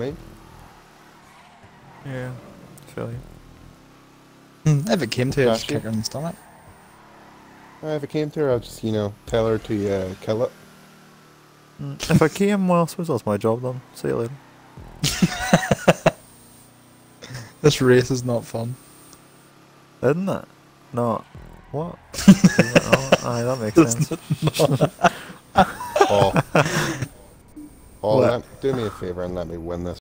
me. Yeah, feel you. Hmm, If it came to it, just Gotcha. kick her in the stomach. Uh, if it came to her, I'll just, you know, tell her to uh, kill it. Mm, If I came, well, I suppose that's my job done. See you later. This race is not fun. Isn't it? No. What? oh, aye, that makes sense. Paul. What? let, do me a favor and let me win this